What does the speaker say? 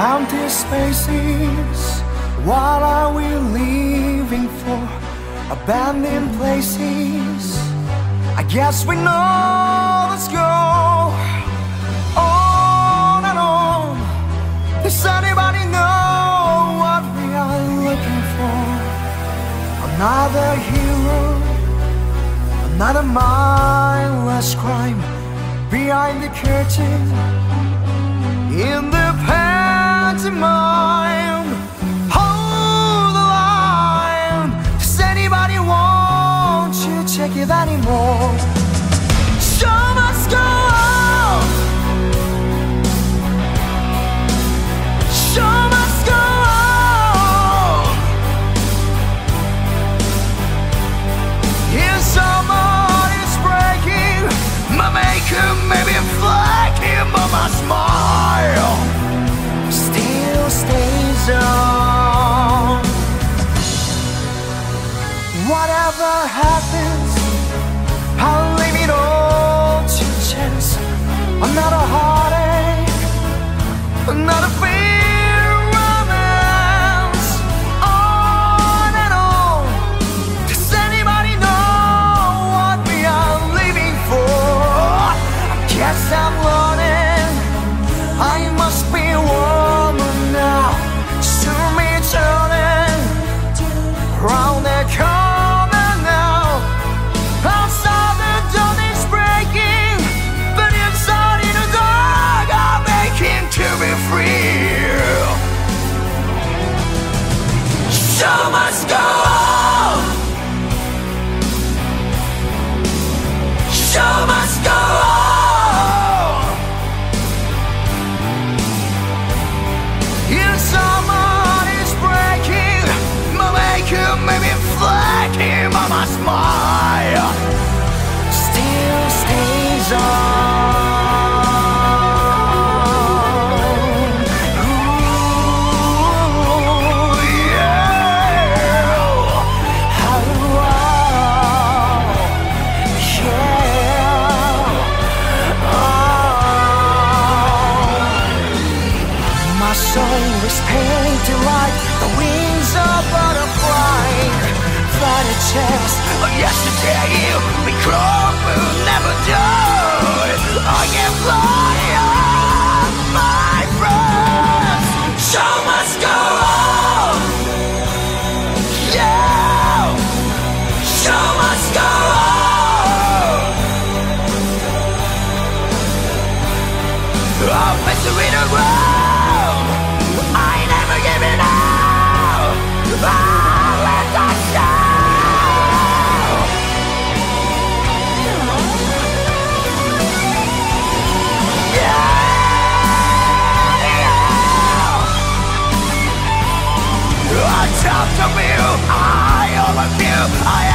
empty spaces. What are we leaving for? Abandoned places. I guess we know. Let's go on and on. Does anybody know what we are looking for? Another hero, another mindless crime behind the curtain in the Hold the line. Does anybody want check it anymore? Show Whatever happens, I'll leave it all to chance. Another heartache, another fear, romance, on and on. Does anybody know what we are living for? I guess I'm learning. I must be a woman now. Soon be turning round the corner to you, I overview, I